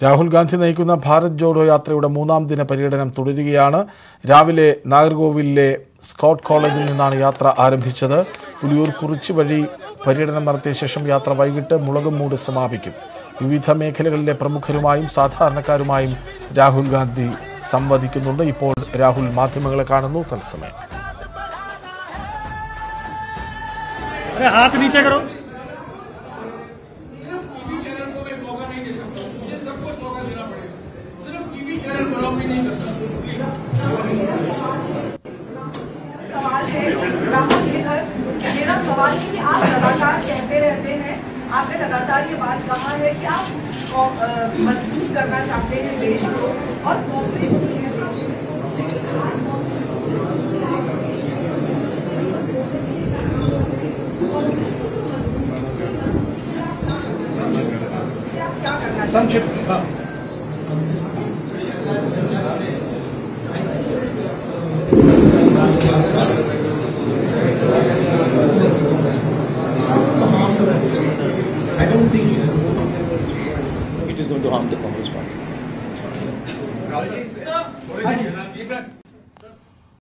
രാഹുൽ ഗാന്ധി നയിക്കുന്ന ഭാരത് ജോഡോ യാത്രയുടെ മൂന്നാം ദിന പര്യടനം തുടരുകയാണ് രാവിലെ നാഗർകോവിലിലെ സ്കൗട്ട് കോളേജിൽ നിന്നാണ് യാത്ര ആരംഭിച്ചത് പുലിയൂർ കുറിച്ച് വഴി പര്യടനം നടത്തിയ ശേഷം യാത്ര വൈകിട്ട് മുളകുമൂട് സമാപിക്കും വിവിധ മേഖലകളിലെ പ്രമുഖരുമായും സാധാരണക്കാരുമായും രാഹുൽ ഗാന്ധി സംവദിക്കുന്നുണ്ട് ഇപ്പോൾ രാഹുൽ മാധ്യമങ്ങളെ കാണുന്നു തത്സമയം अरे हाथ नीचे करो सवाल है, राहुल इधर मेरा सवाल है कि आप लगातार कहते रहते हैं, आपने लगातार ये बात कहा है कि आप मज़बूत करना चाहते हैं देश को और करना चाहते I don't think it is going to harm the Congress party.